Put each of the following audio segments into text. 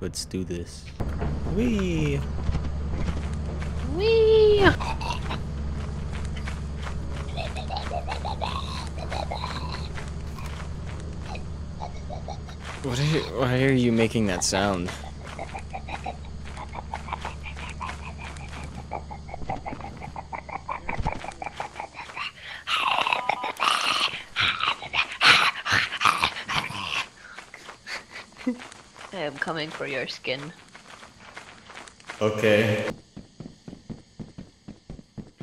Let's do this. Wee. Wee! What are you, why are you making that sound? Coming for your skin. Okay.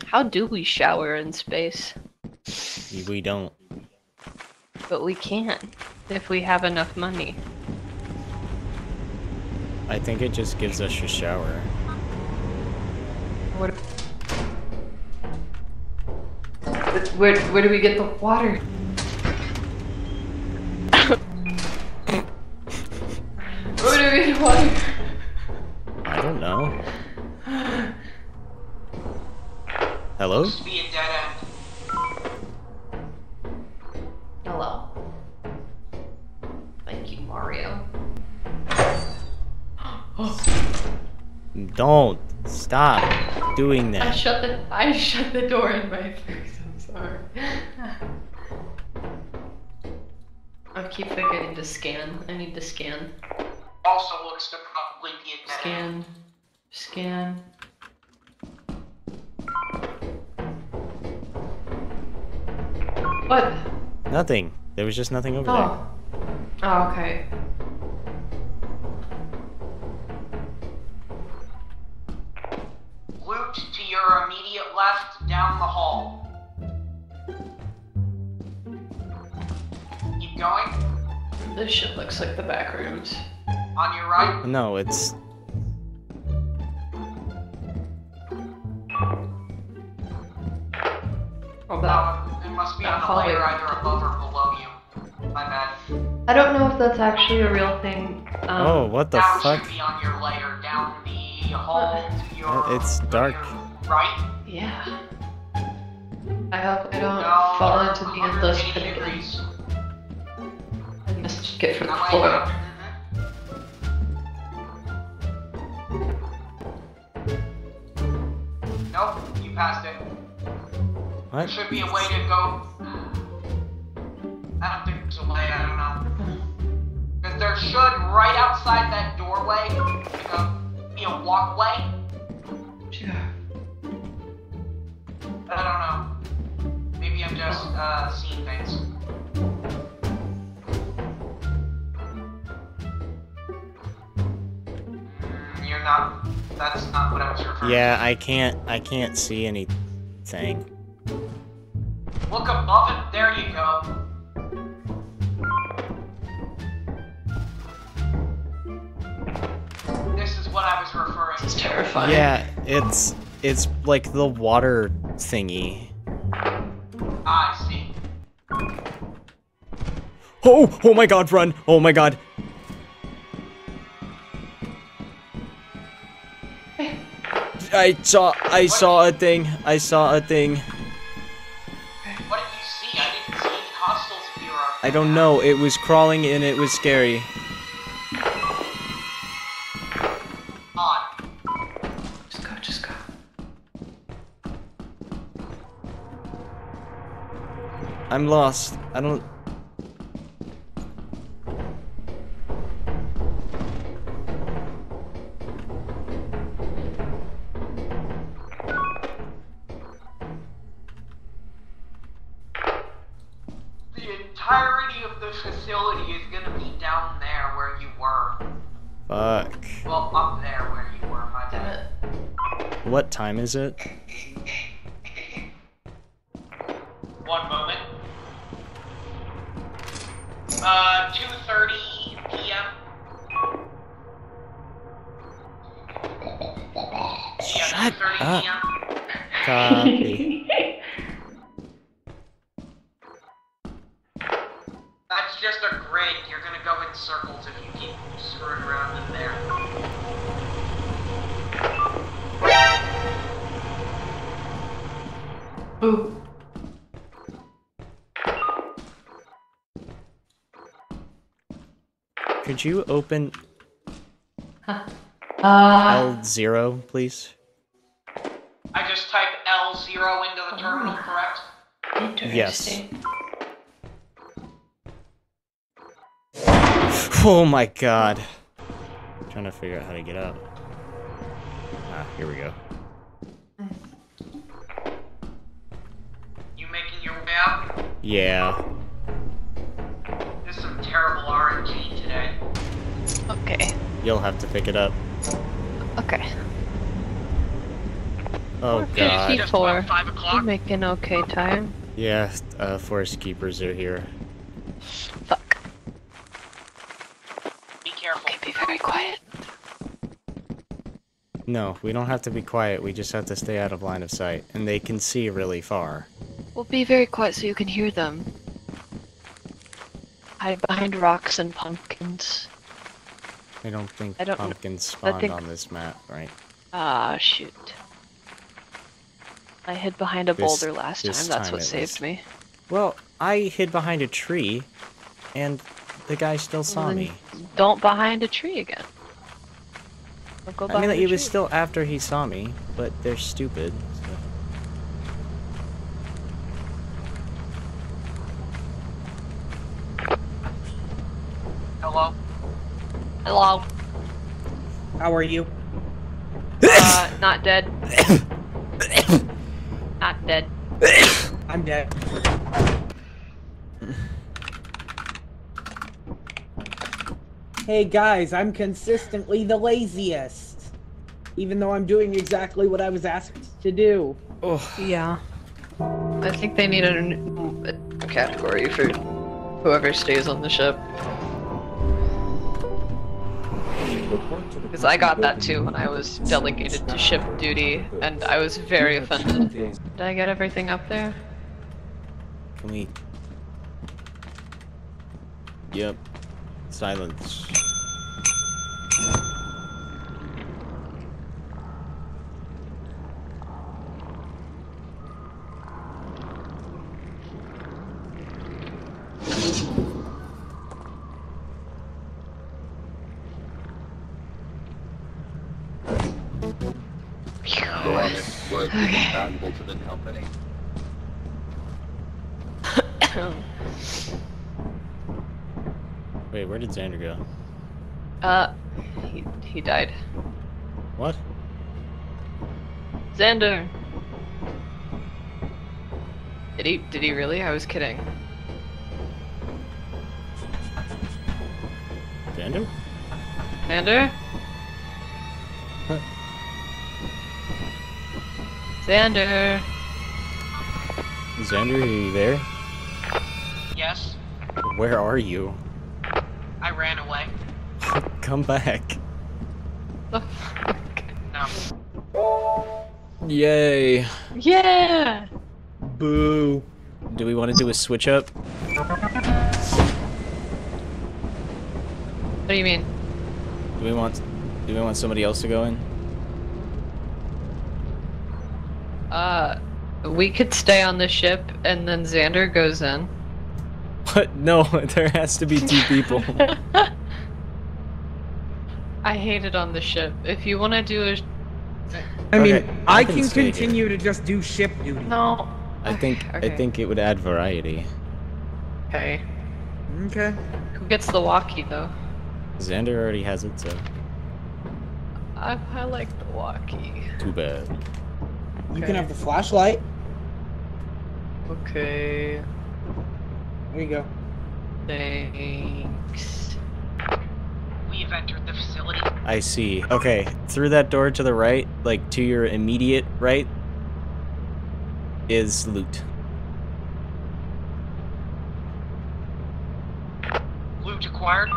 How do we shower in space? We don't. But we can, if we have enough money. I think it just gives us a shower. What? Where, where do we get the water? Stop doing I that. shut the I shut the door in my face. I'm sorry. I keep forgetting to scan. I need to scan. Also looks to probably be a dead. Scan. Scan. What? Nothing. There was just nothing over oh. there. Oh. Oh, okay. Going. This shit looks like the back rooms. On your right. No, it's Oh, that. Uh, it must be on the hallway. layer either above or below you. My bad. I don't know if that's actually a real thing. Um, Oh, what the Down fuck? should be on your layer, down the hall to your. Uh, it's dark. your Right. Yeah. I hope I don't No. fall into the endless pit again degrees. and just get from the That way. Mhm. Nope, you passed it. There what? should be a way to go. I don't think there's a way, I don't know. Because there should, right outside that doorway, like a, be a walkway. I don't know. Maybe I'm just uh, seeing things. Not. That's not what I was referring Yeah, I can't I can't see anything. to. Look above it. There you go. This is what I was referring to. It's to. terrifying. Yeah, it's it's like the water thingy. I see. Oh, oh my god, run. Oh my god. I saw I saw a thing. I saw a thing. What did you see? I didn't see any hostiles appear on I don't know. It was crawling and it was scary. Odd. Just go, just go. I'm lost. I don't is it? Could you open Uh, L0, please. I just typed L0 into the terminal, correct? interesting. Oh my god. trying to figure out how to get up. Ah, here we go. You making your way out? Yeah. You'll have to pick it up. Okay. Oh Okay. god. Just Four. about 5 We're making okay time. Yeah, uh, forest keepers are here. Fuck. Be careful. Okay, be very quiet. No, we don't have to be quiet, we just have to stay out of line of sight. And they can see really far. Well, be very quiet so you can hear them. Hide behind rocks and pumpkins. I don't think I don't pumpkins spawned think- on this map, right? Ah, shoot. I hid behind a This- boulder last time. That's time what saved was- me. Well, I hid behind a tree, and the guy still saw Well, me. Don't behind a tree again. Don't go I mean, a it was still after he saw me, but they're stupid. so- Hello? Hello. How are you? Uh, not dead. not dead. I'm dead. Hey guys, I'm consistently the laziest. Even though I'm doing exactly what I was asked to do. Oh, Yeah. I think they need a, n- a category for whoever stays on the ship. Because I got that too when I was delegated to ship duty, and I was very offended. Did I get everything up there? can we? Yep. Silence. Company. Wait, where did Xander go? uh, he, he died. What? Xander! Did he, did he really? I was kidding. Xander? Xander? Huh. Xander! Xander, are you there? Yes? Where are you? I ran away. Come back. The fuck? No. Yay. Yeah! Boo. Do we want to do a switch up? What do you mean? Do we want do we want somebody else to go in? Uh, we could stay on the ship and then Xander goes in. What? No, there has to be two people. I hate it on the ship. If you want to do a. I mean, Okay, I I can can stay here. continue to just do ship duty. No. I think Okay. I think it would add variety. Okay. Okay. Who gets the walkie though? Xander already has it, so I, I like the walkie. too bad. You Okay. can have the flashlight. Okay. There you go. Thanks. We've entered the facility. I see. Okay, through that door to the right, like to your immediate right, is loot. Loot acquired.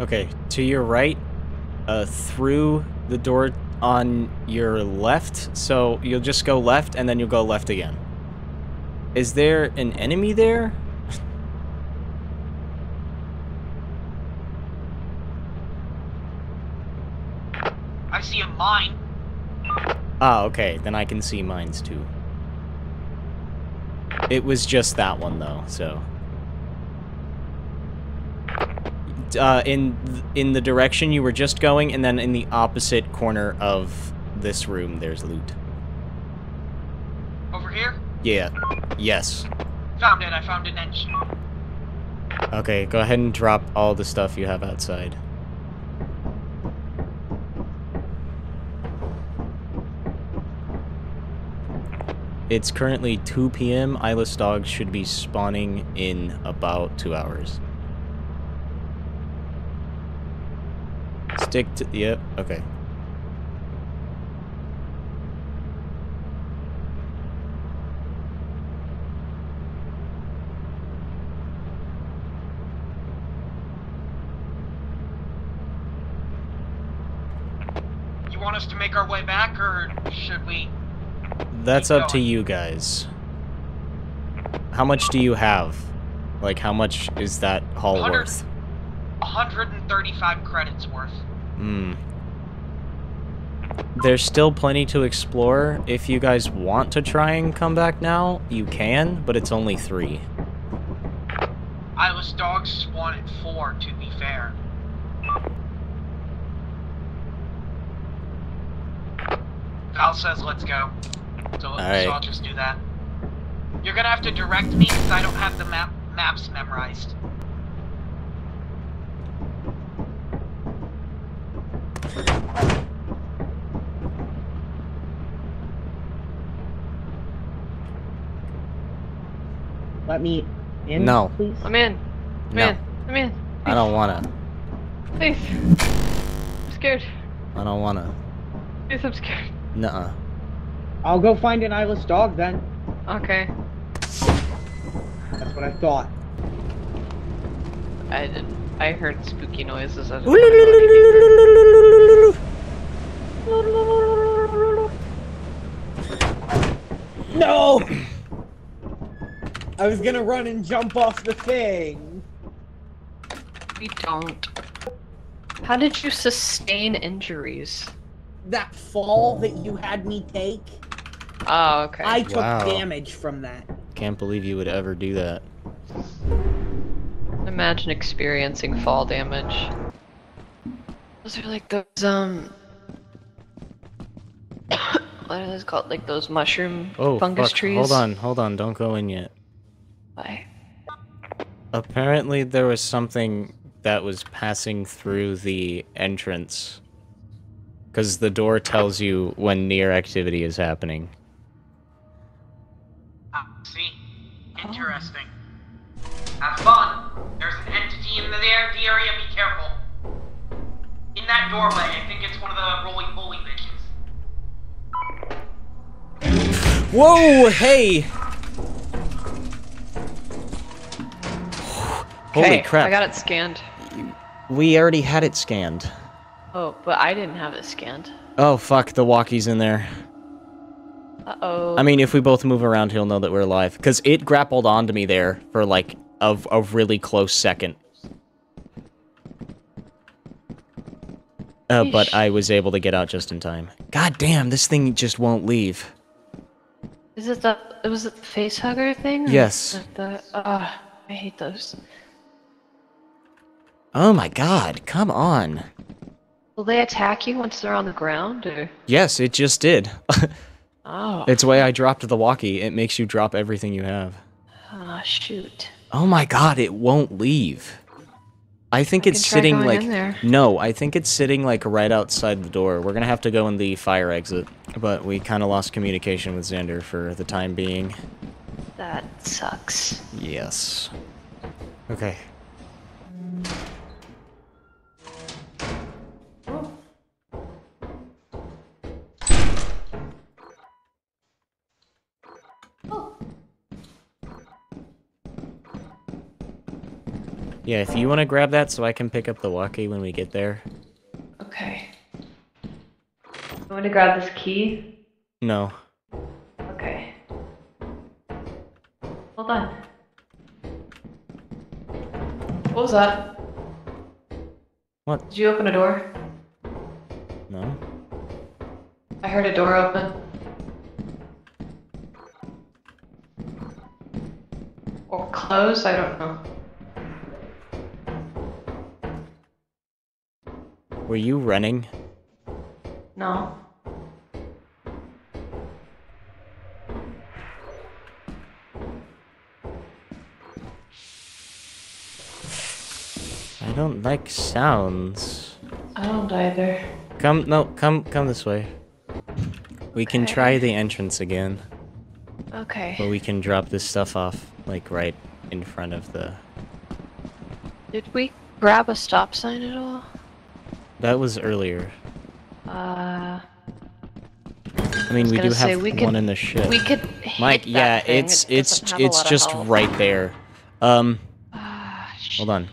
Okay, to your right, uh, through the door on your left. So you'll just go left and then you'll go left again. Is there an enemy there? I see a mine. Ah, okay, then I can see mines too. It was just that one though, so. Uh, in th- in the direction you were just going, and then in the opposite corner of this room, there's loot. Over here? Yeah. Yes. Found it. I found an engine. Okay, go ahead and drop all the stuff you have outside. It's currently 2 p.m. Eyeless dogs should be spawning in about two hours. Stick to. Yep, okay. You want us to make our way back, or should we? That's up to you guys. How much do you have? Like, how much is that haul Hundred- worth? 135 credits worth. Hmm. There's still plenty to explore. If you guys want to try and come back now, you can, but it's only three. Eyeless dogs spawn at four. To be fair. Val says let's go. So, Alright. so I'll just do that. You're gonna have to direct me because I don't have the map maps memorized. Let me in, No. please. I'm in. I'm No. in. I'm in. I don't wanna. Please. I'm scared. I don't wanna. Please, I'm scared. Nuh-uh. I'll go find an eyeless dog then. Okay. That's what I thought. I did. I heard spooky noises. I No! I was gonna run and jump off the thing. We don't. How did you sustain injuries? That fall that you had me take, Oh, okay. I took Wow. damage from that. Can't believe you would ever do that. Imagine experiencing fall damage. Those are like those, um... what are those called? Like those mushroom Oh, fungus fuck. trees? Hold on, hold on. Don't go in yet. Why? Apparently there was something that was passing through the entrance. Because the door tells you when near activity is happening. Ah, see? Interesting. Have fun. There's an entity in the, air, the area, be careful. In that doorway, I think it's one of the roly poly bitches. Whoa, hey! Holy crap. I got it scanned. We already had it scanned. Oh, but I didn't have it scanned. Oh, fuck, the walkie's in there. Uh-oh. I mean, if we both move around, he'll know that we're alive. Because it grappled onto me there for, like, a, a really close second. Uh, but I was able to get out just in time. God damn, this thing just won't leave. Is it the was it the face hugger thing? Yes. The ah, I hate those. Oh my god, come on. Will they attack you once they're on the ground or? Yes, it just did. Oh. it's why I dropped the walkie. It makes you drop everything you have. Ah, shoot. Oh my god, it won't leave. I think I it's sitting like there. no, I think it's sitting like right outside the door. We're gonna have to go in the fire exit, but we kind of lost communication with Xander for the time being. That sucks. Yes. Okay. Yeah, if you want to grab that so I can pick up the walkie when we get there. Okay. I want to grab this key. No. Okay. Hold on. What was that? What? Did you open a door? No? I heard a door open. Or close? I don't know. Were you running? No. I don't like sounds. I don't either. Come, no, come, come this way. We can Okay. try the entrance again, Okay. but we can drop this stuff off, like, right in front of the... Did we grab a stop sign at all? That was earlier. Uh, I mean, was we do say, have we one could- in the ship. we could hit Mike, that yeah, thing. it's It it's doesn't have a it's just right there. Um, sh- hold on.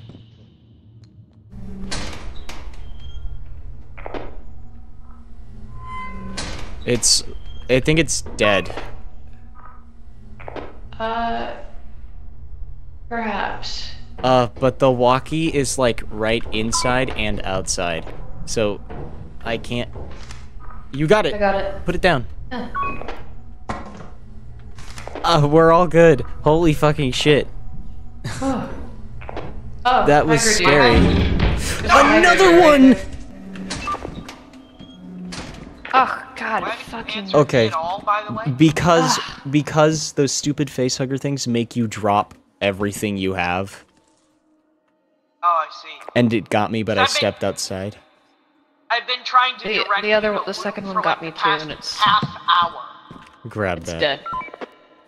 It's, I think it's dead. Uh, perhaps. Uh, but the walkie is like right inside and outside, so I can't. You got it. I got it. Put it down. Yeah. Uh, we're all good. Holy fucking shit. Oh. That was I you. scary. There's a tiger Another right one! there. Oh God, Why did you fucking. Okay. all, by the way? Because because those stupid facehugger things make you drop everything you have, Oh, I see. and it got me, but I stepped outside. I've been trying to The- direct the other one- the second one got like, me too, and it's- half hour. Grab It's that. dead.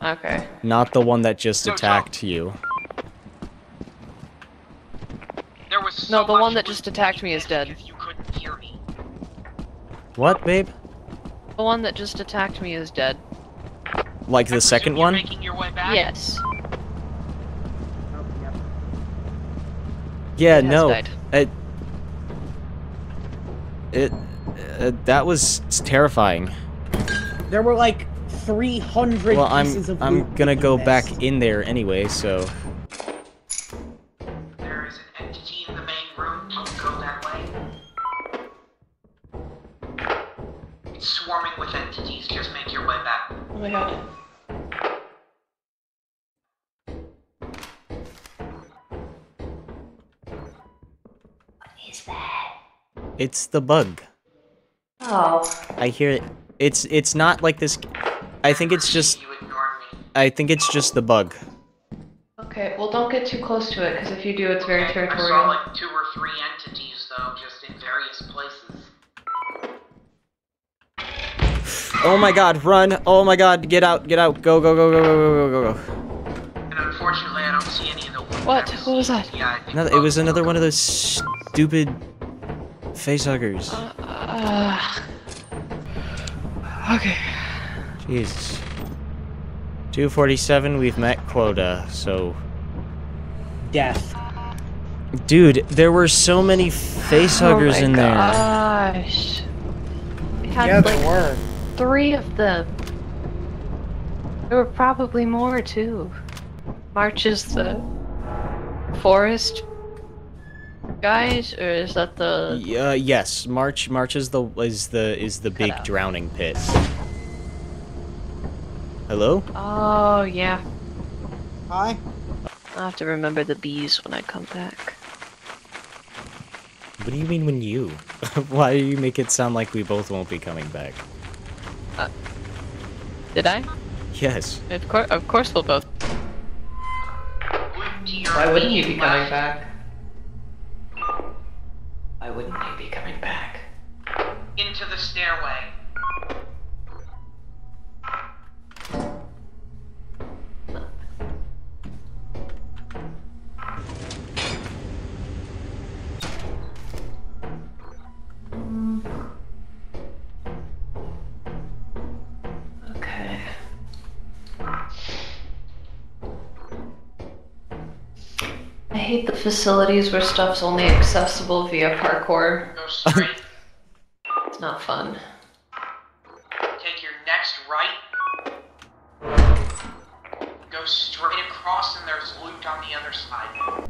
Okay. Not the one that just No, no. attacked you. There was so No, the one that just attacked me is dead. If you couldn't hear me. What, babe? The one that just attacked me is dead. Like I the second you're one? Your way back. Yes. Yeah, It no. died. It. It. Uh, that was terrifying. There were like 300 Well, I'm I'm gonna go back in there anyway, so it's the bug. Oh. I hear it. It's it's not like this. I think it's just You ignored me. I think it's just the bug. Okay. Well, don't get too close to it, because if you do, it's very territorial. I saw like two or three entities though, just in various places. Oh my god, run! Oh my god, get out, get out, go, go, go, go, go, go, go, go, And unfortunately, I don't see any of the What? What was that? Yeah, I Another, it was another one of those stupid facehuggers. Uh, okay. Jesus. 247, we've met quota, so. Death. Dude, there were so many facehuggers oh in there. gosh. We had Yeah, there like were. three of them. There were probably more too. March is the forest guys, or is that the? Y- Uh, yes, March. March is the is the is the big out. drowning pit. Hello? Oh yeah. Hi. I'll have to remember the bees when I come back. What do you mean when you? Why do you make it sound like we both won't be coming back? Uh, Did I? Yes. Of course, of course we'll both. Loot to your Why wouldn't you be coming back? Why wouldn't you be coming back? Into the stairway. Facilities where stuff's only accessible via parkour. Go straight. It's not fun. Take your next right. Go straight across, and there's loot on the other side.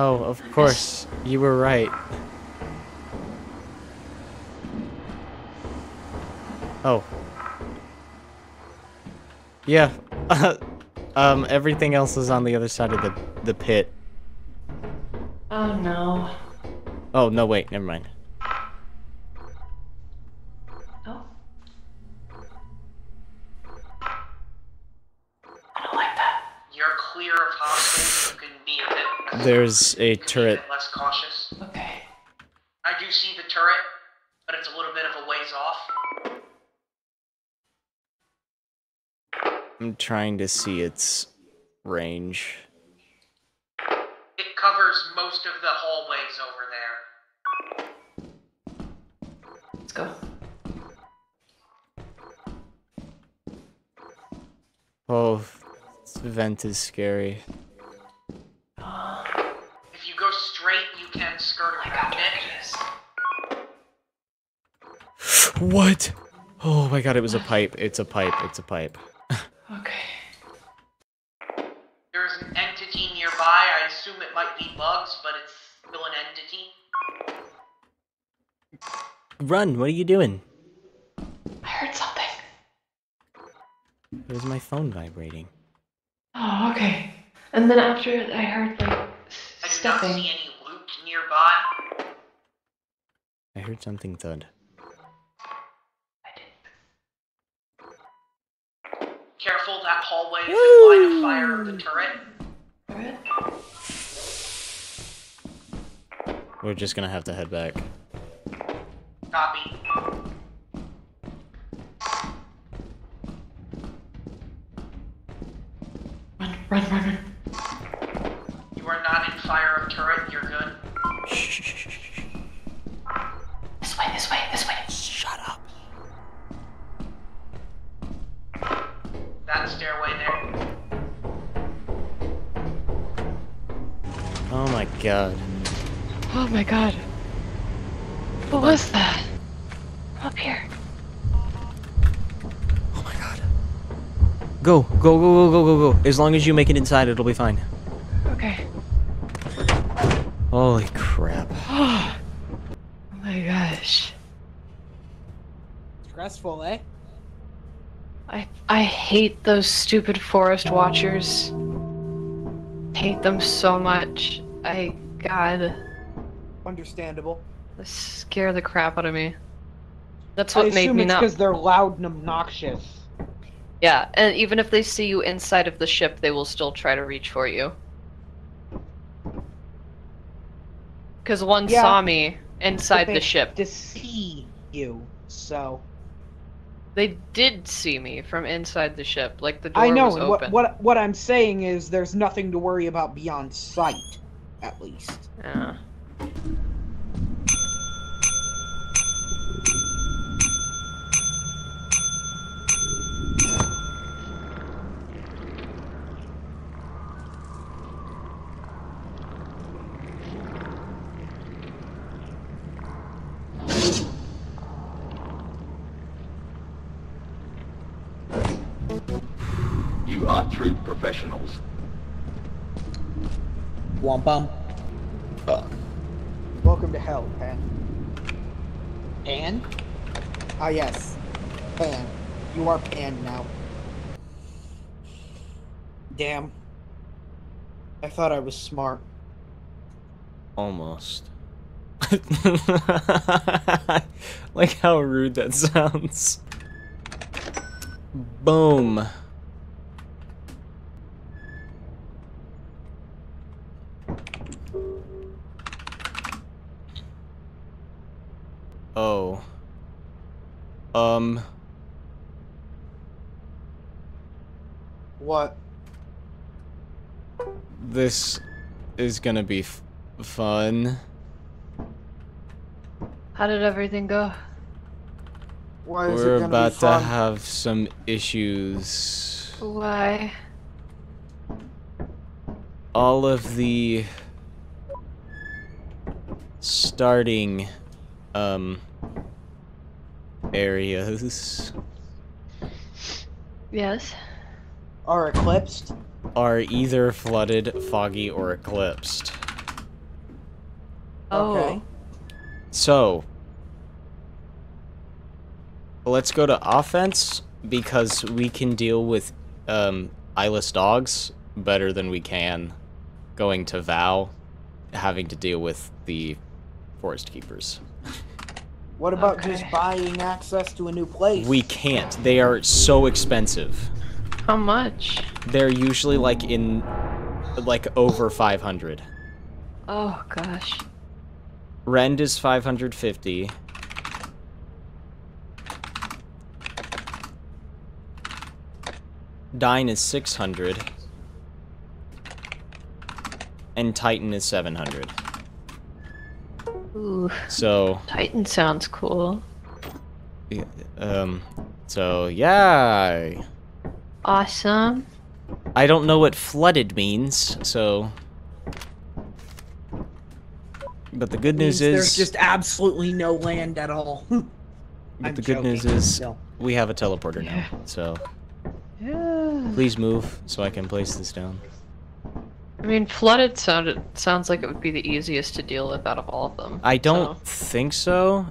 Oh, of course. You were right. Oh. Yeah. um, everything else is on the other side of the, the pit. Oh no. Oh, no, wait, never mind. Oh. I don't like that. You're clear of hostiles. You can be a bit. There's a you can be turret. bit less cautious. Okay. I do see the turret, but it's a little bit of a ways off. I'm trying to see its range. It covers most of the hallways over there. Let's go. Oh, this vent is scary. What? Oh my god, it was a pipe. It's a pipe. It's a pipe. Okay. There's an entity nearby. I assume it might be bugs, but it's still an entity. Run, what are you doing? I heard something. It was my phone vibrating. Oh, okay. And then after it, I heard like I s- do not see any loot nearby. I heard something thud. I did. Careful, that hallway is the turret. We're just gonna have to head back. Copy. As long as you make it inside, it'll be fine. Okay. Holy crap. Oh my gosh. Stressful, eh? I I hate those stupid forest watchers. Hate them so much. I God, Understandable. they scare the crap out of me. That's I what made assume me it's not. because they're loud and obnoxious. Yeah, and even if they see you inside of the ship, they will still try to reach for you. Because one Yeah. saw me inside the they ship. To see you, so They did see me from inside the ship, like the door I know. was open. what what what I'm saying is there's nothing to worry about beyond sight, at least. Yeah. Wampum. Fuck. Welcome to hell, Pan. Pan? Ah yes, Pan. You are Pan now. Damn. I thought I was smart. Almost. like how rude that sounds. Boom. Oh. Um. What? This is gonna be f- fun. How did everything go? Why is We're it gonna about be to have some issues. Why? All of the starting um areas Yes. Are eclipsed? are either flooded, foggy, or eclipsed. Oh. Okay. So, let's go to offense because we can deal with um, eyeless dogs better than we can going to Vow, having to deal with the forest keepers. What about Okay. just buying access to a new place? We can't. They are so expensive. How much? They're usually like in like over 500. Oh gosh. Rend is 550. Dine is 600. And Titan is 700. Ooh, So, Titan sounds cool. yeah, um, so yeah. Awesome. I don't know what flooded means, so. But the good Means news there's is, just absolutely no land at all. but I'm the good news is, still. we have a teleporter now. So Yeah. please move so I can place this down. I mean, flooded sounded sounds like it would be the easiest to deal with out of all of them. I don't so- think so.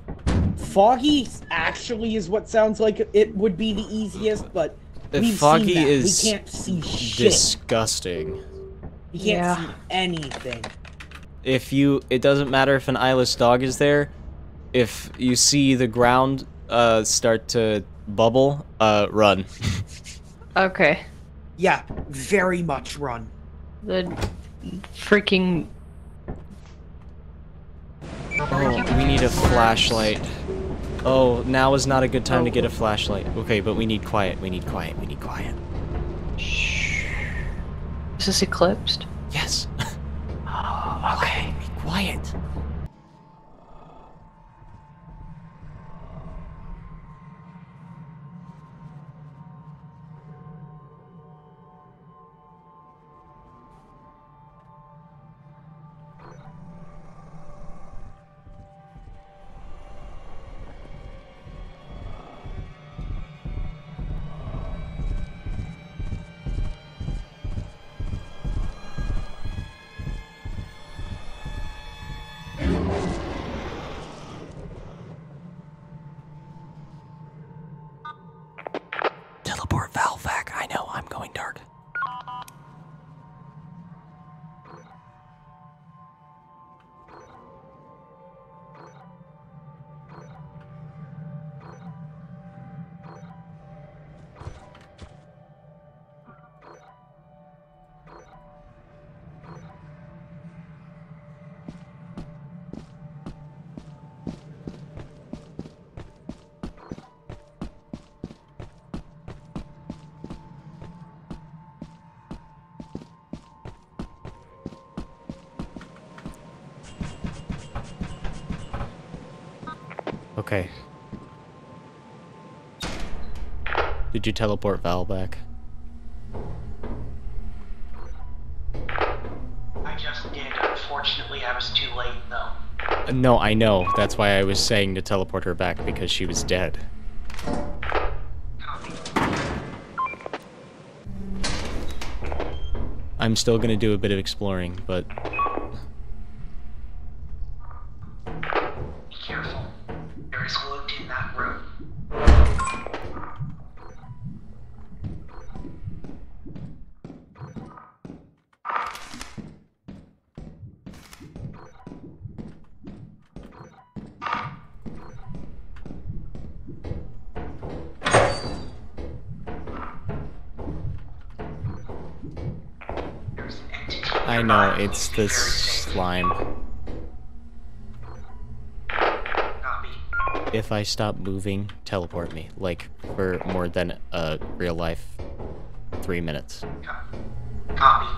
Foggy actually is what sounds like it would be the easiest, but we've Foggy seen that. is we can't see shit. Disgusting. we can't Yeah. see anything. If you, it doesn't matter if an eyeless dog is there. If you see the ground uh, start to bubble, uh, run. Okay. Yeah, very much run. The freaking Oh, we need a flashlight. Oh, now is not a good time to get a flashlight. Okay, but we need quiet. We need quiet. We need quiet. shh. Is this eclipsed? Yes. oh, okay. Be quiet. You teleport Val back? I just did. Unfortunately, I was too late, though. No, I know. That's why I was saying to teleport her back because she was dead. Copy. I'm still gonna do a bit of exploring, but it's this slime. If I stop moving, teleport me, like for more than a real life three minutes. Copy.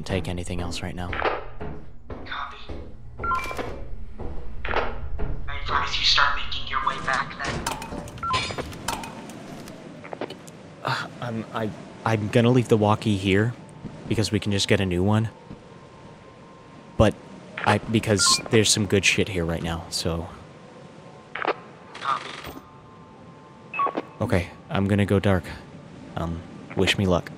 Can't take anything else right now. Copy. I advise you start making your way back then. I'm I I'm gonna leave the walkie here because we can just get a new one. But I because there's some good shit here right now. So Copy. okay, I'm gonna go dark. Um, wish me luck.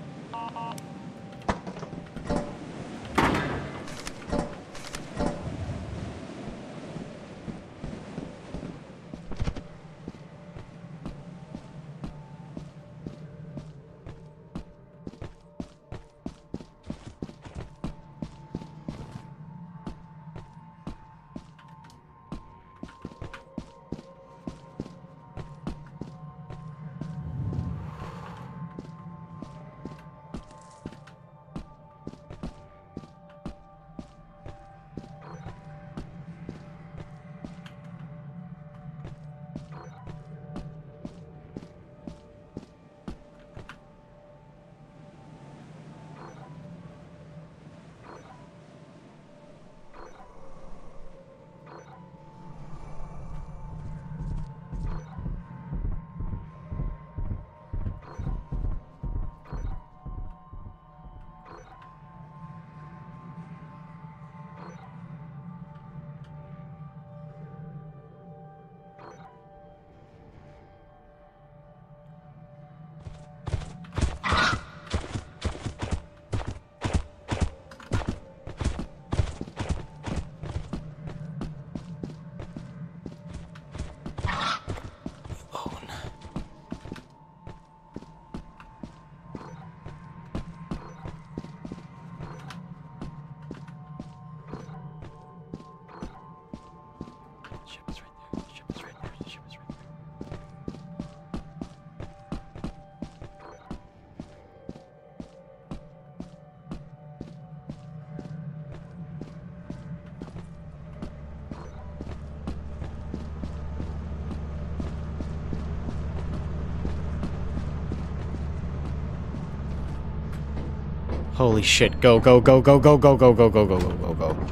Holy shit. Go, go, go, go, go, go, go, go, go, go, go, go, go.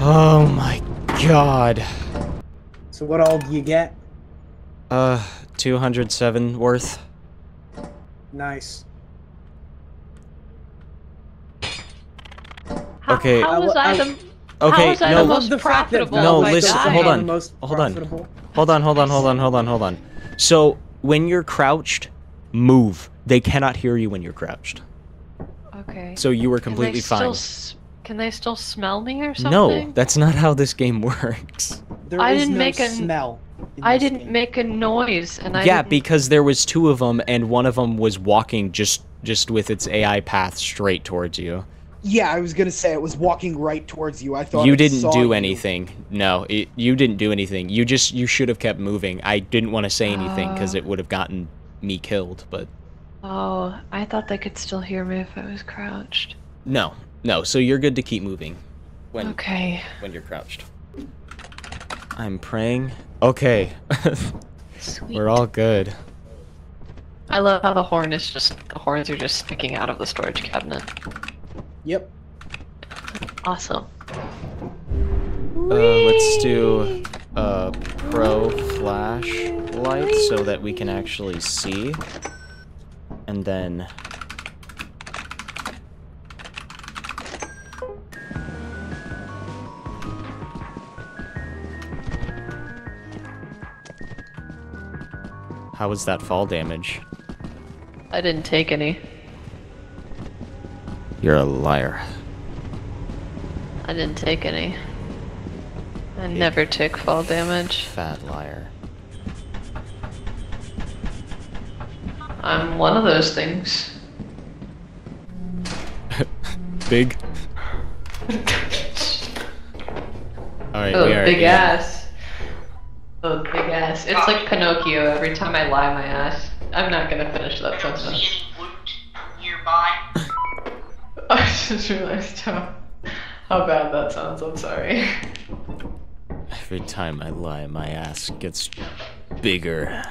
Oh my god. So what all do you get? Uh, 207 worth. Nice. Okay. How was I- I, I- the? Okay, how was I no, the love most the fact that profitable? No, by listen, dying? hold on. Hold on. Hold on, hold on, hold on, hold on, hold on. So, when you're crouched, move. They cannot hear you when you're crouched. Okay. So you were completely still fine. s- Can they still smell me or something? No, that's not how this game works. There I is didn't no make a- smell. I didn't game. make a noise, and I yeah, didn't- because there was two of them, and one of them was walking just just with its AI path straight towards you. Yeah, I was gonna say it was walking right towards you. I thought you it didn't saw do you. anything. No, it, you didn't do anything. You just you should have kept moving. I didn't want to say anything because Oh. Uh. it would have gotten me killed. But Oh, I thought they could still hear me if I was crouched. no, no. So you're good to keep moving when Okay. when you're crouched. I'm praying. Okay, Sweet. we're all good. I love how the horn is just the horns are just sticking out of the storage cabinet. Yep. Awesome. Uh, let's do a pro flashlight so that we can actually see. And then How was that fall damage? I didn't take any. You're a liar. I didn't take any. I never took fall damage. Fat liar. I'm one of those things. Big. Alright, Oh, we are big in. ass. Oh, big ass. It's like Pinocchio every time I lie my ass. I'm not gonna finish that I don't see sentence. any loot nearby. I just realized how, how bad that sounds. I'm sorry. Every time I lie, my ass gets bigger.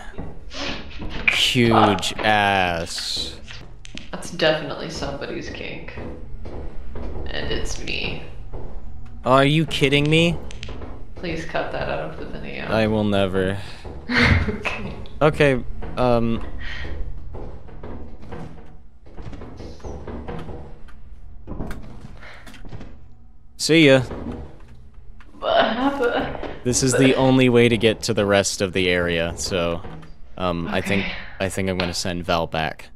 Huge ass. That's definitely somebody's kink. And it's me. Are you kidding me? Please cut that out of the video. I will never. okay. Okay, um. See ya. But, This is the only way to get to the rest of the area, so um I think I think I'm gonna send Val back.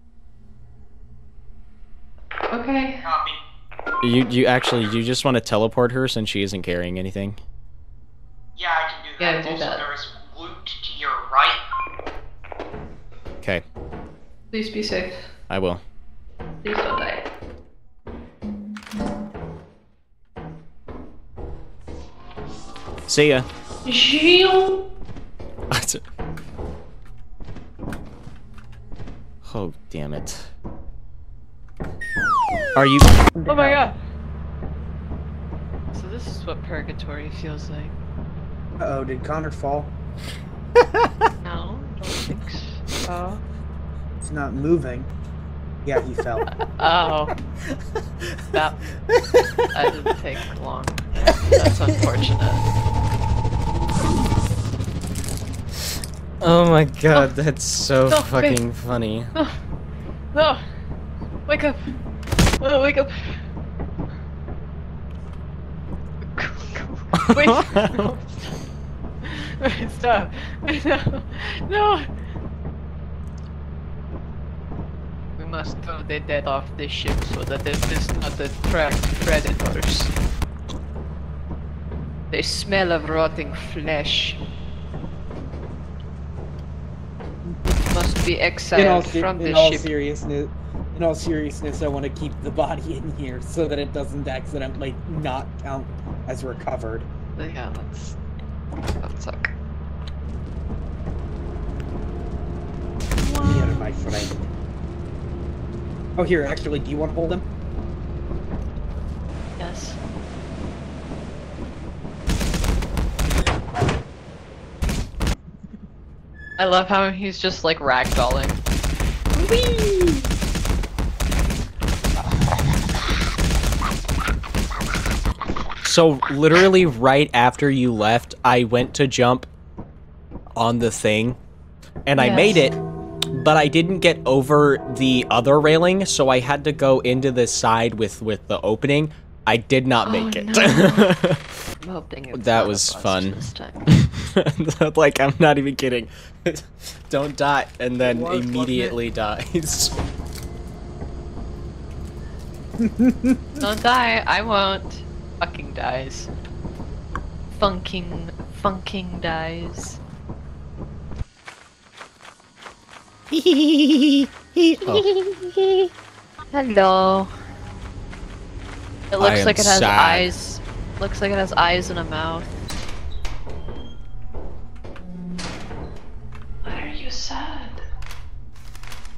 okay. Copy. You you actually you just want to teleport her since she isn't carrying anything? Yeah, I can do Yeah, that. do also, that. there is loot to your right. Okay, Please be safe. I will. Please don't die. See ya. Gilles! oh damn it. Are you Oh my god! So this is what purgatory feels like. Uh oh, did Connor fall? No, don't think so. It's not moving. Yeah, he fell. Oh. That, that didn't take long. That's unfortunate. Oh my oh. god, that's so oh, no, fucking funny. No! No! Wake up! Oh, wake up! Wait! Wait, stop! No! No! We must throw the dead off the ship so that it does not attract predators. They smell of rotting flesh. It must be In all, exiled se- from the in all ship. seriousness, in all seriousness, I want to keep the body in here so that it doesn't accidentally not count as recovered. Oh, yeah, that's that suck. Here, my friend. Oh, here, actually, do you want to hold him? Yes. I love how he's just like ragdolling. So literally right after you left, I went to jump on the thing and I made it, but I didn't get over the other railing, so I had to go into the side with with the opening. I did not Oh, make it. I'm hoping it's That not a was bust fun. This time. like I'm not even kidding. Don't die and then was, immediately dies. Don't die. I won't. Fucking dies. Funking, funking dies. Oh, Hello. It looks am like it has sad. eyes. Looks like it has eyes and a mouth. Why are you sad?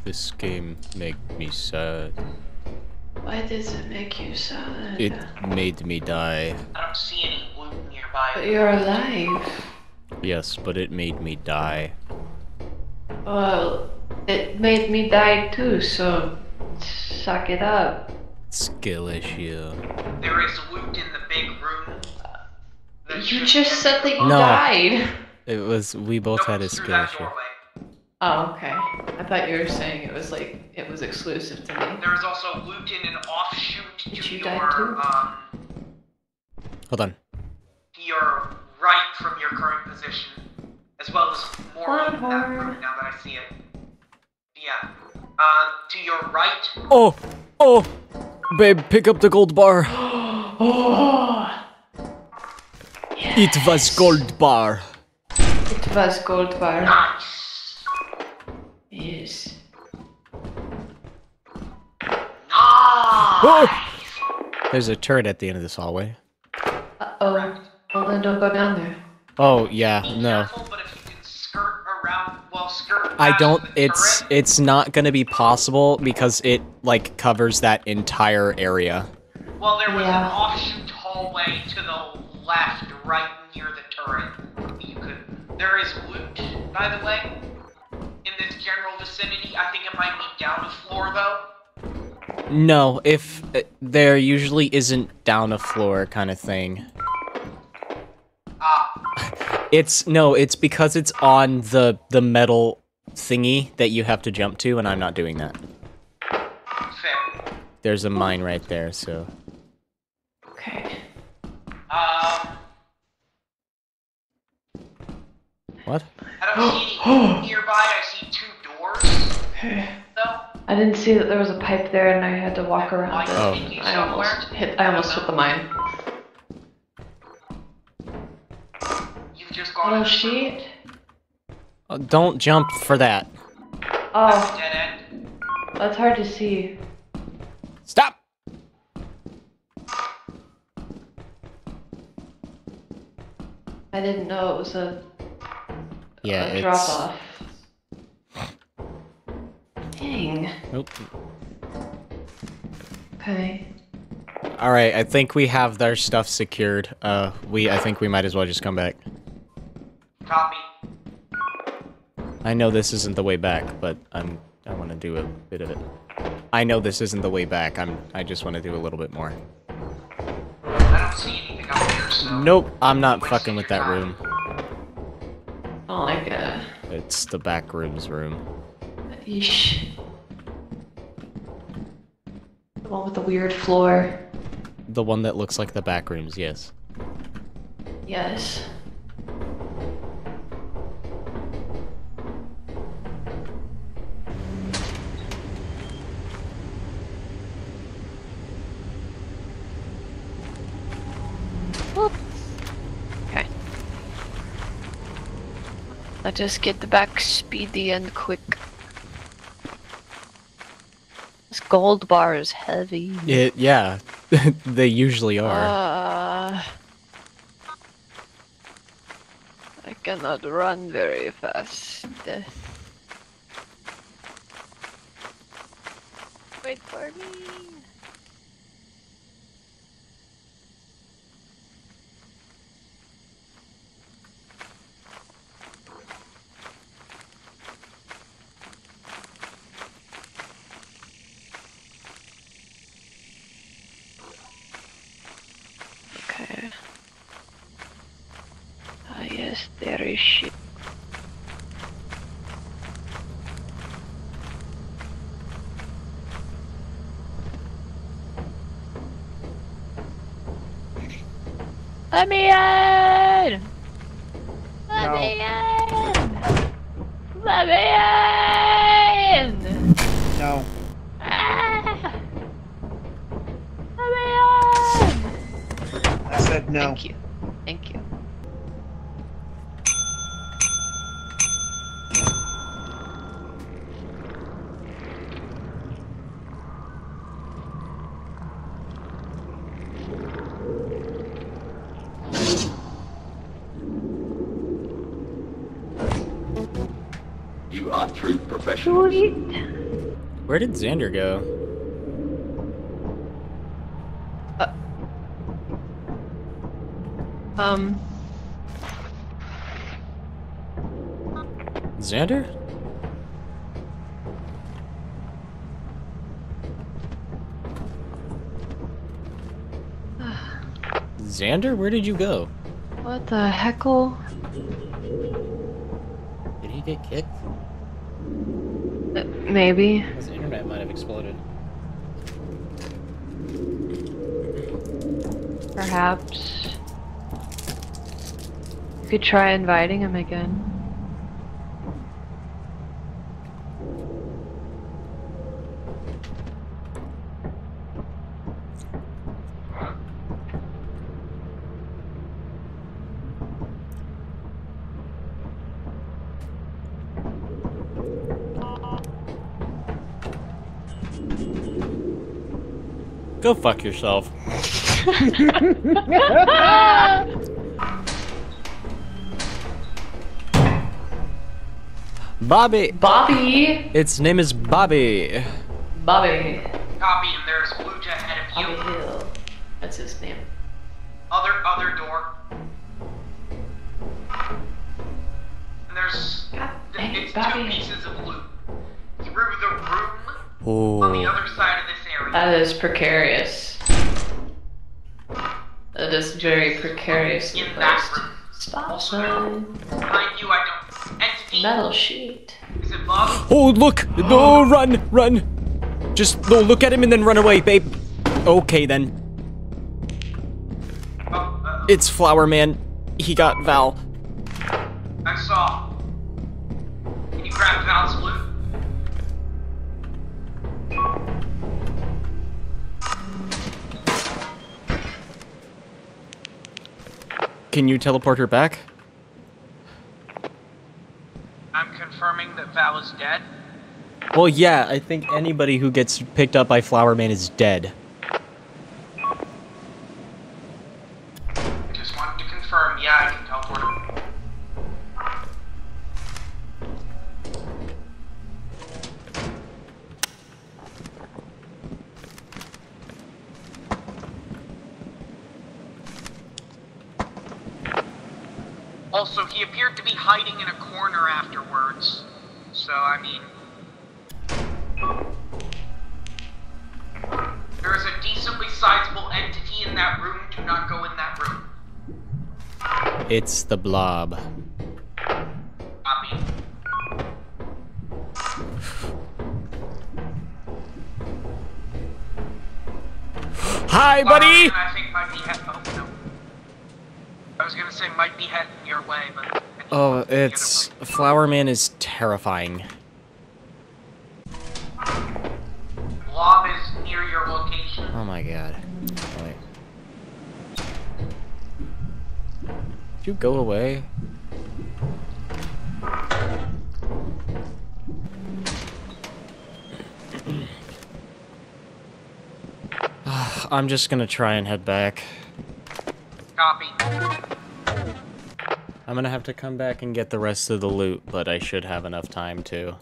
this game make me sad. Why does it make you sad? It made me die. I don't see any loot nearby. But you're alive. Yes, but it made me die. Well, it made me die too, so suck it up. Skill issue. There is loot in the big room. that You just said that you No. died. It was we both Don't had a skill issue. Oh, okay. I thought you were saying it was like it was exclusive to me. There is also loot in an offshoot Did to you your die too? um Hold on. to your right from your current position, as well as more loot in that room. Now that I see it, yeah. Uh, to your right, Oh, oh, babe, pick up the gold bar. oh, It was gold bar. it was gold bar. nice, Yes. nice. Oh! There's a turret at the end of this hallway. Uh oh. Well then don't go down there. Oh yeah, Be no. I don't. It's turret, it's not gonna be possible because it like covers that entire area. Well, there was Yeah. an offshoot hallway to the left, right near the turret. You could. There is loot, by the way, in this general vicinity. I think it might be down a floor though. No, if uh, there usually isn't down a floor kind of thing. Ah, It's no, it's because it's on the the metal thingy that you have to jump to, and I'm not doing that. fair. There's a mine right there, so Okay. Um, what? I don't see any nearby. I see two doors, Okay. though. I didn't see that there was a pipe there, and I had to walk around it. Oh. I almost hit. I almost hit the mine. You've just gone Oh into shit! Uh, don't jump for that. Oh, dead end. that's hard to see. Stop. I didn't know it was a, Yeah, a it's. drop off. Dang. Nope. Okay. All right, I think we have their stuff secured. Uh, we I think we might as well just come back. Copy. I know this isn't the way back, but I'm I want to do a bit of it. I know this isn't the way back. I'm I just want to do a little bit more. I don't see anything up here, so. Nope, I'm not fucking with that time. room. Oh my god. It's the back room's room. Yeesh. The one with the weird floor. The one that looks like the back rooms, yes. Yes. Okay. Let's just get the back speedy and quick. This gold bar is heavy. It yeah, they usually are. Uh, I cannot run very fast. Wait for me. Okay. Ah, yes, there is shit. Let me in! Let No. me in! Let me in! No. Ah! Let me in! I said no. Thank you. Thank you. You are true professionals. Where did Xander go? Um, Xander? Xander, where did you go? what the heckle? Did he get kicked? Uh, maybe. His internet might have exploded. Perhaps. You could try inviting him again. Go fuck yourself. Bobby! Bobby! Its name is Bobby. Bobby. Copy, and there's Blue Jet ahead of Bobby you. Hill. That's his name. Other, other door. And there's, God dang it, it's Bobby. two pieces of loot. Through the room Oh. on the other side of this area. That is precarious. That is very precariously In that placed. room. Stop Also, sign. behind you, I don't. Entity. Metal sheet. Is it Bob? Oh, look! No, run, run! Just no, look at him and then run away, babe. Okay then. It's Flower Man. He got Val. I saw. Can you grab Val's loot? Can you teleport her back? I'm confirming that Val is dead. Well, yeah, I think anybody who gets picked up by Flower Man is dead. It's the blob. Copy. Hi, buddy! Man, I think might be head. Oh no. I was gonna say might be heading your way, but. Oh, might be the other it's. Flower Man is terrifying. Blob is near your location. Oh my god. Wait. Did you go away? I'm just gonna try and head back. Copy. I'm gonna have to come back and get the rest of the loot, but I should have enough time to.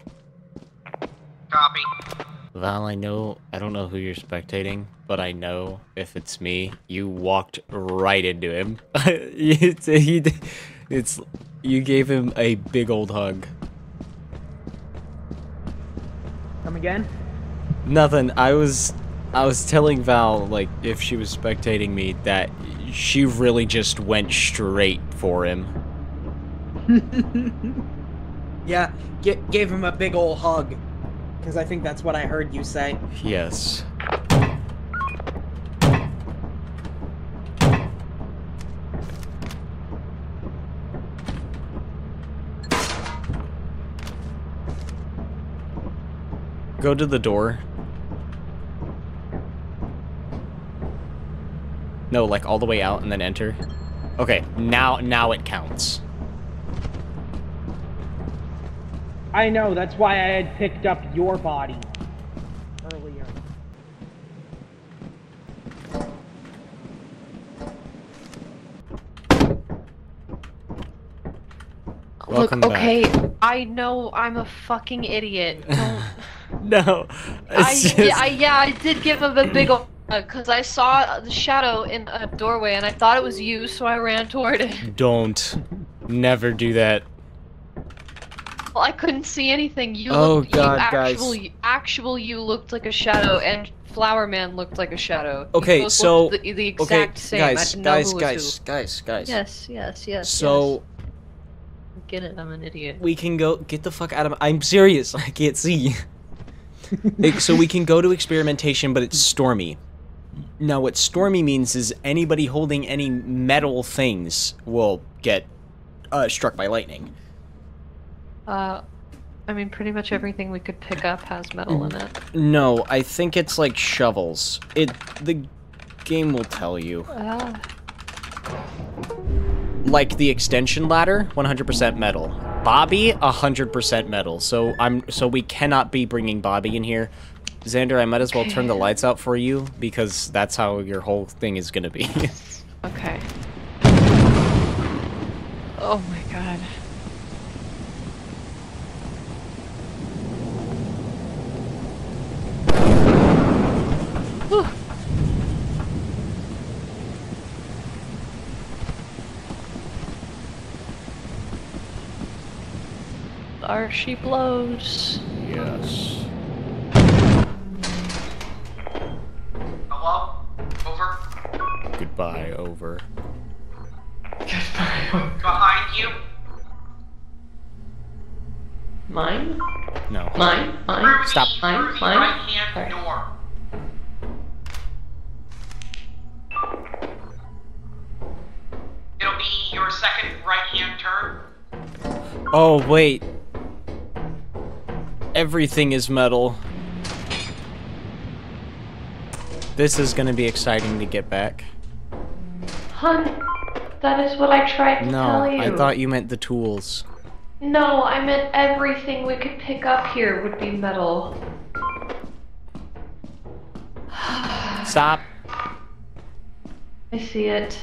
Val, I know, I don't know who you're spectating, but I know if it's me, you walked right into him. it's, he, it's, you gave him a big old hug. Come again? Nothing. I was, I was telling Val like if she was spectating me that she really just went straight for him. Yeah, g- gave him a big old hug. Because I think that's what I heard you say. Yes. Go to the door. No, like all the way out and then enter. Okay, now now it counts. I know, that's why I had picked up your body earlier. Welcome Look, back. okay, I know I'm a fucking idiot. No. I, it's yeah, just- I, yeah, I did give him a big ol' because I saw the shadow in a doorway and I thought it was you, so I ran toward it. Don't. Never do that. Well, I couldn't see anything. You Oh, looked, God, you guys. actual, actual you looked like a shadow, and Flower Man looked like a shadow. Okay, so- the, the Okay, exact same. Guys, guys, guys, who. guys, guys. Yes, yes, yes. So yes. get it. I'm an idiot. we can go get the fuck out of. I'm serious. I can't see. So we can go to experimentation, but it's stormy. Now, what stormy means is anybody holding any metal things will get uh, struck by lightning. Uh, I mean, pretty much everything we could pick up has metal in it. No, I think it's like shovels. It the game will tell you. Uh, Like the extension ladder, 100% metal. Bobby, 100% metal. So I'm so we cannot be bringing Bobby in here. Xander, I might as well turn the lights out for you because that's how your whole thing is gonna be. okay. Oh my god. Whew. There she blows. yes. Hello? Over. Goodbye, over. Goodbye, over. Behind you. Mine? No. Mine? Mine? Through Stop. Mine? through the Mine? right-hand Sorry. door. It'll be your second right-hand turn. Oh, wait. Everything is metal. This is gonna be exciting to get back. Hun, that is what I tried to No, tell you. No, I thought you meant the tools. No, I meant everything we could pick up here would be metal. Stop. I see it.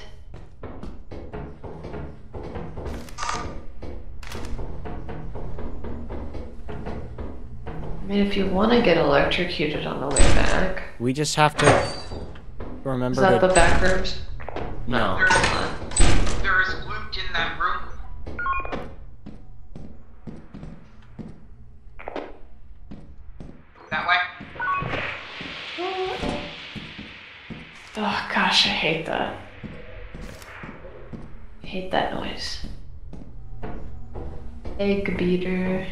I mean, if you want to get electrocuted on the way back, We just have to remember is that to... the back rooms? No. There's, there's loot in that room. That way. Oh gosh, I hate that. I hate that noise. Egg beater.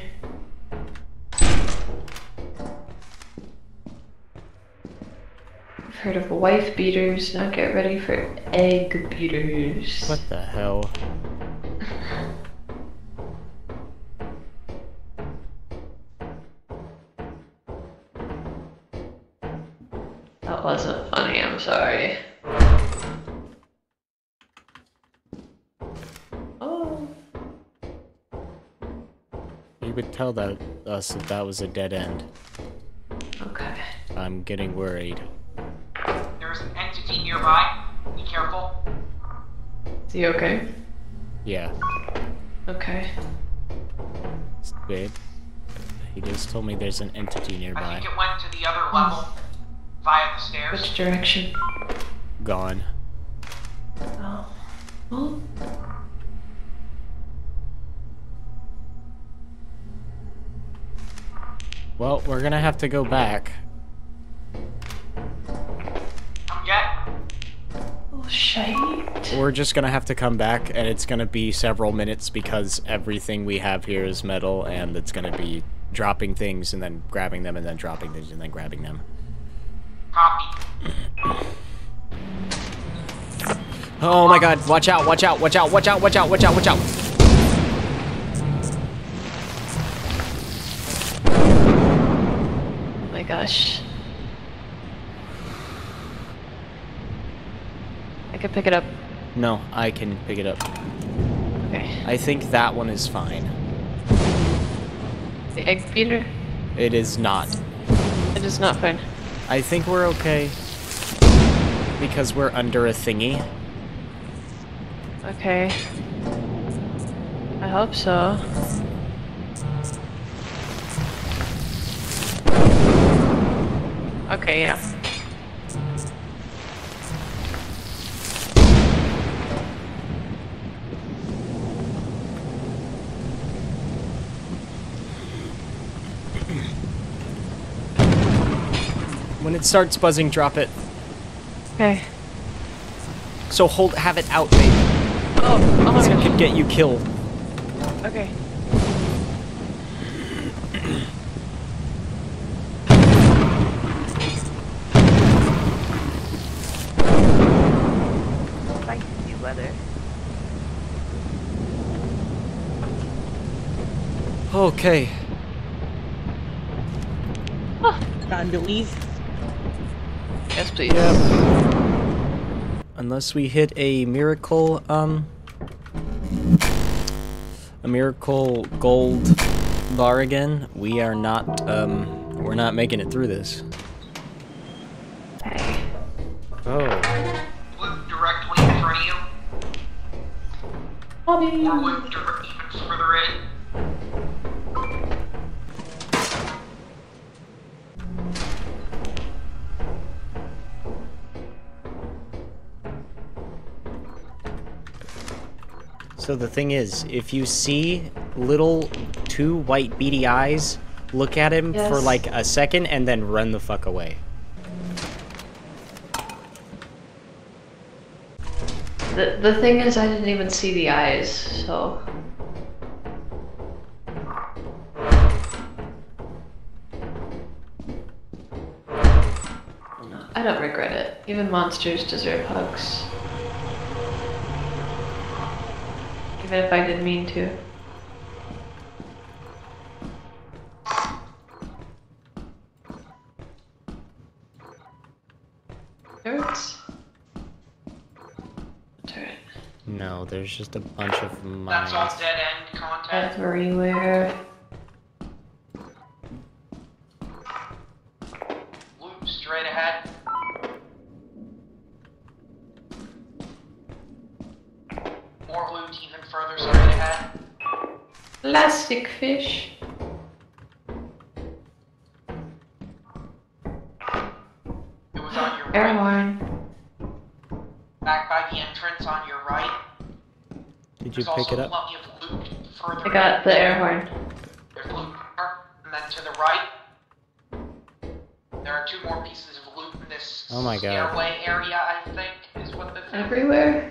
Heard of wife beaters, now get ready for egg beaters. What the hell? That wasn't funny, I'm sorry. Oh. You would tell that us that that was a dead end. Okay. I'm getting worried. There's an entity nearby. Be careful. Is he okay? Yeah. Okay. Babe. He just told me there's an entity nearby. I think it went to the other level via the stairs. Which direction? Gone. Oh. Oh. Well, we're gonna have to go back. We're just gonna have to come back, and it's gonna be several minutes because everything we have here is metal, and it's gonna be dropping things and then grabbing them and then dropping things and then grabbing them. Copy. Oh my god, watch out, watch out, watch out, watch out, watch out, watch out, watch out. Oh my gosh. I could pick it up. No, I can pick it up. Okay. I think that one is fine. The egg beater? It is not. It is not fine. I think we're okay. Because we're under a thingy. Okay. I hope so. Okay, yeah. When it starts buzzing, drop it. Okay. So hold, have it out, babe. Oh, oh my It could get you killed. Okay. Spicy weather. Okay. Time to leave. Yes, please. Unless we hit a miracle, um... A miracle gold bar again, we are not, um... We're not making it through this. Okay. Oh. Loot directly in front of you. Bobby. So the thing is, if you see little two white beady eyes, look at him for like a second and then run the fuck away. The, the thing is, I didn't even see the eyes, so. I don't regret it. Even monsters deserve hugs. Even if I didn't mean to. Turrets? Turret. No, there's just a bunch of That's all mines. dead end content. Everywhere. Loop straight ahead. More loot even further straight ahead. Plastic fish. It was on your Air right. horn. Back by the entrance on your right. Did you There's pick it up? plenty of loot further I got in. the air horn. There's loot there, and then to the right. There are two more pieces of loot in this Oh my God. stairway area, I think, is what this is. Everywhere.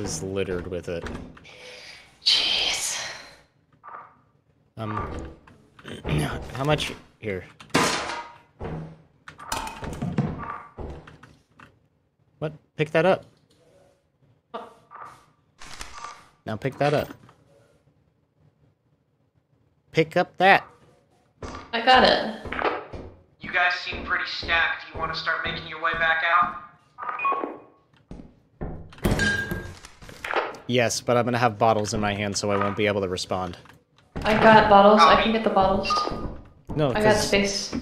Is littered with it. Jeez. Um, how much? Here. What? Pick that up. Now pick that up. Pick up that. I got it. You guys seem pretty stacked. Do you want to start making your way back out? Yes, but I'm gonna have bottles in my hand, so I won't be able to respond. I got bottles. I can get the bottles. No, I got space.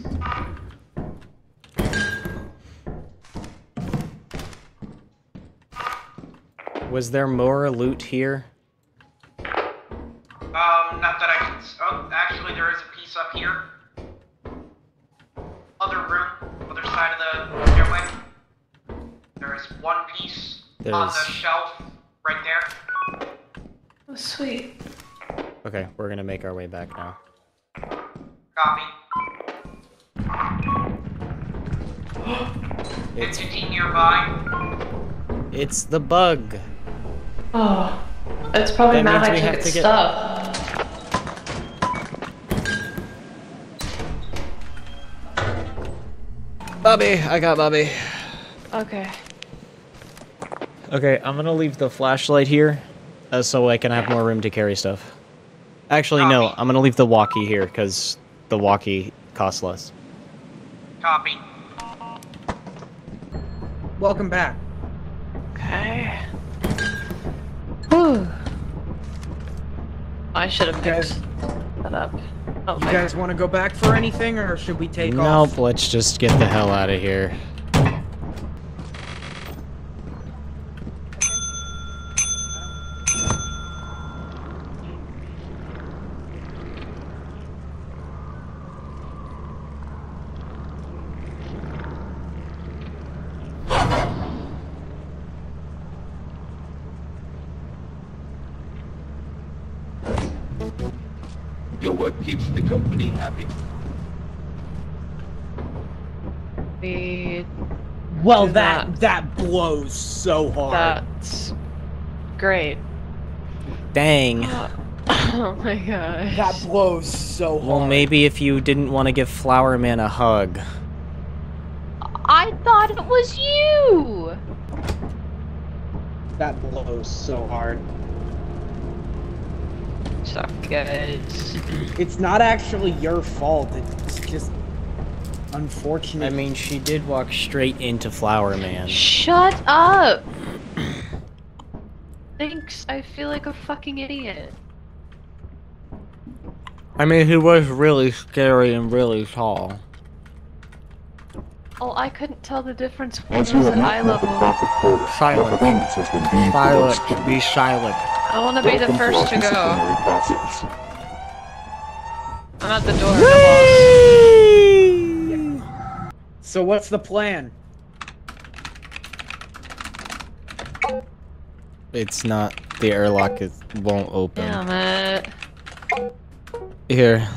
was there more loot here? Um, not that I can. Oh, actually, there is a piece up here. Other room, other side of the stairway. There is one piece on the shelf right there. Oh, sweet. Okay, we're gonna make our way back now. Copy. It's Entity nearby. it's the bug. Oh. It's probably That mad I we took have to get- stuff. Bobby, I got Bobby. Okay. Okay, I'm gonna leave the flashlight here, uh, so I can have more room to carry stuff. Actually, no, I'm gonna leave the walkie here because the walkie costs less. Copy. Welcome back. Okay. Whew. I should have Guys- picked that up. Oh You guys want to go back for anything, or should we take Nope, off? let's just get the hell out of here. Your work keeps the company happy. The Well, that that. that blows so hard. that's great. Dang. Oh, oh my gosh. That blows so hard. Well, maybe if you didn't want to give Flower Man a hug. I thought it was you! That blows so hard. Suck, guys. It's not actually your fault. It's just unfortunate. I mean, she did walk straight into Flower Man. Shut up! Thanks. I feel like a fucking idiot. I mean, he was really scary and really tall. Oh, I couldn't tell the difference when Once it was at eye level. proper course, Silent. performance has been deemed Silent. Be silent. I want to be the first to go. I'm at the door. So what's the plan? It's not. The airlock It won't open. Damn it. Here,